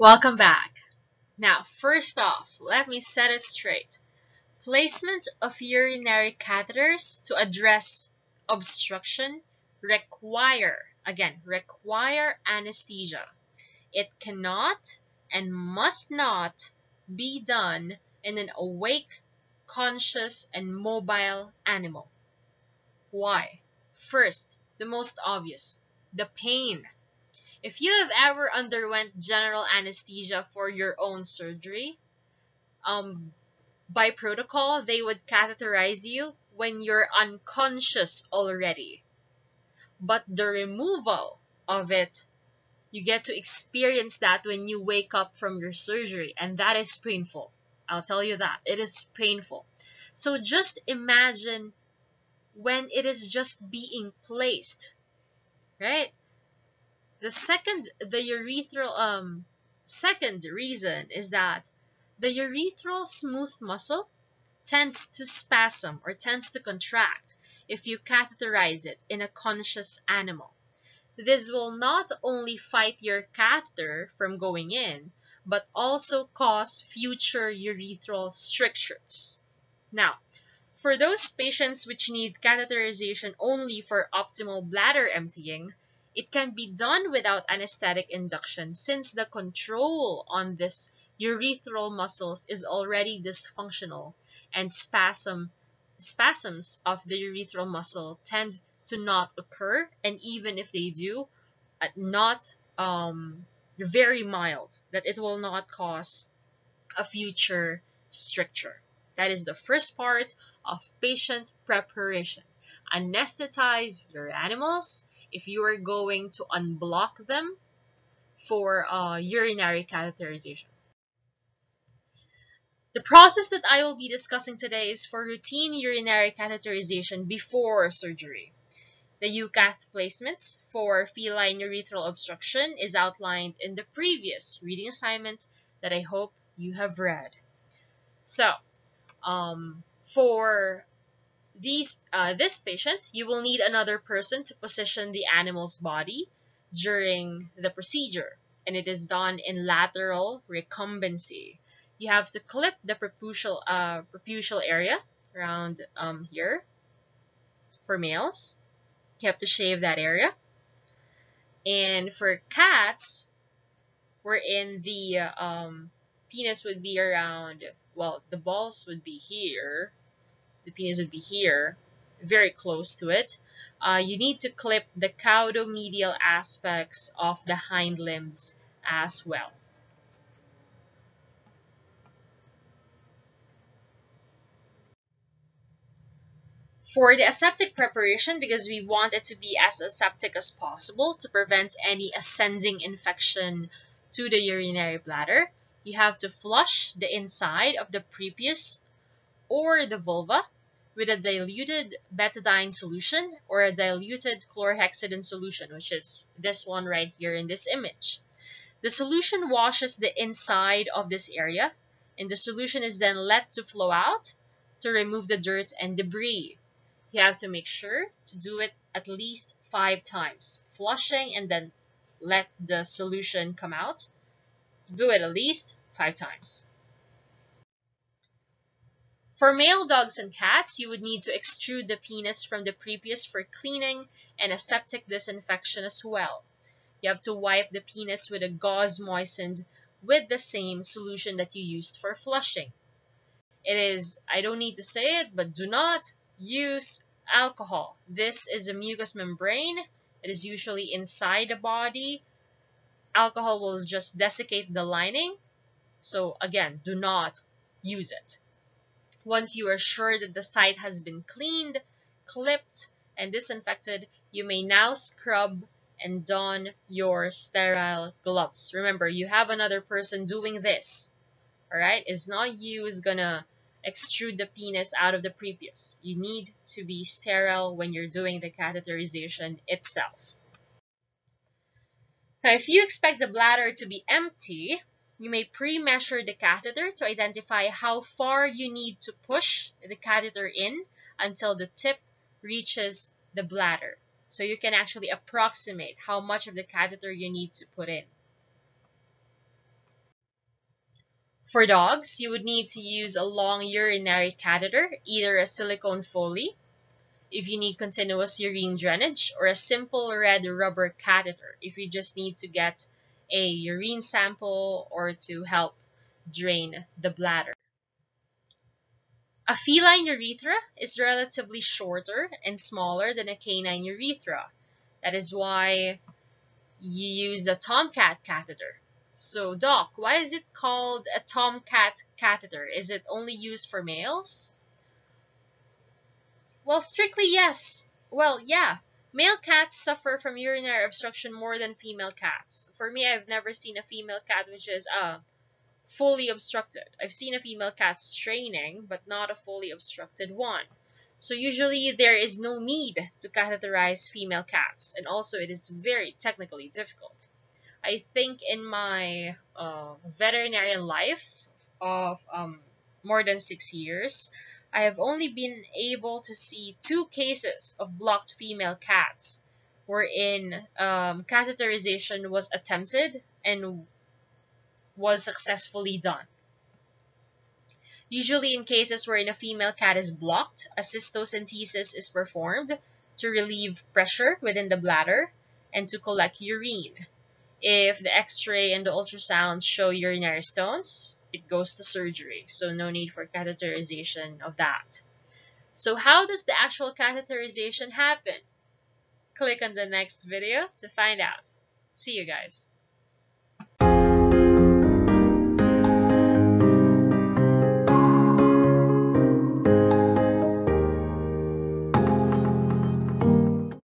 Welcome back. Now, first off, let me set it straight. Placement of urinary catheters to address obstruction require, again, require anesthesia. It cannot and must not be done in an awake, conscious, and mobile animal. Why? First, the most obvious, the pain. If you have ever underwent general anesthesia for your own surgery, um, by protocol, they would catheterize you when you're unconscious already. But the removal of it, you get to experience that when you wake up from your surgery, and that is painful. I'll tell you that. It is painful. So just imagine when it is just being placed, right? The second, the urethral, um, second reason is that the urethral smooth muscle tends to spasm or tends to contract if you catheterize it in a conscious animal. This will not only fight your catheter from going in, but also cause future urethral strictures. Now, for those patients which need catheterization only for optimal bladder emptying, it can be done without anesthetic induction since the control on this urethral muscles is already dysfunctional and spasm spasms of the urethral muscle tend to not occur and even if they do uh, not um, very mild that it will not cause a future stricture. That is the first part of patient preparation. Anesthetize your animals if you are going to unblock them for uh, urinary catheterization. The process that I will be discussing today is for routine urinary catheterization before surgery. The UCATH placements for feline urethral obstruction is outlined in the previous reading assignment that I hope you have read. So, um, for these, uh, this patient, you will need another person to position the animal's body during the procedure, and it is done in lateral recumbency. You have to clip the preputial, uh, preputial area around um, here for males. You have to shave that area. And for cats, we're wherein the um, penis would be around, well, the balls would be here, the penis would be here, very close to it. Uh, you need to clip the caudomedial aspects of the hind limbs as well. For the aseptic preparation, because we want it to be as aseptic as possible to prevent any ascending infection to the urinary bladder, you have to flush the inside of the prepuce or the vulva with a diluted betadine solution or a diluted chlorhexidine solution, which is this one right here in this image. The solution washes the inside of this area, and the solution is then let to flow out to remove the dirt and debris. You have to make sure to do it at least five times, flushing and then let the solution come out. Do it at least five times. For male dogs and cats, you would need to extrude the penis from the prepuce for cleaning and aseptic disinfection as well. You have to wipe the penis with a gauze moistened with the same solution that you used for flushing. It is, I don't need to say it, but do not use alcohol. This is a mucous membrane. It is usually inside the body. Alcohol will just desiccate the lining. So again, do not use it. Once you are sure that the site has been cleaned, clipped, and disinfected, you may now scrub and don your sterile gloves. Remember, you have another person doing this. Alright? It's not you who's gonna extrude the penis out of the prepuce. You need to be sterile when you're doing the catheterization itself. Now, if you expect the bladder to be empty, you may pre-measure the catheter to identify how far you need to push the catheter in until the tip reaches the bladder. So you can actually approximate how much of the catheter you need to put in. For dogs, you would need to use a long urinary catheter, either a silicone Foley, if you need continuous urine drainage, or a simple red rubber catheter if you just need to get a urine sample or to help drain the bladder. A feline urethra is relatively shorter and smaller than a canine urethra. That is why you use a tomcat catheter. So, doc, why is it called a tomcat catheter? Is it only used for males? Well, strictly yes. Well, yeah. Male cats suffer from urinary obstruction more than female cats. For me, I've never seen a female cat which is uh, fully obstructed. I've seen a female cat straining, but not a fully obstructed one. So usually there is no need to catheterize female cats, and also it is very technically difficult. I think in my uh, veterinarian life of um, more than six years, I have only been able to see two cases of blocked female cats wherein um, catheterization was attempted and was successfully done. Usually in cases wherein a female cat is blocked, a cystocentesis is performed to relieve pressure within the bladder and to collect urine. If the x-ray and the ultrasound show urinary stones, it goes to surgery, so no need for catheterization of that. So how does the actual catheterization happen? Click on the next video to find out. See you guys.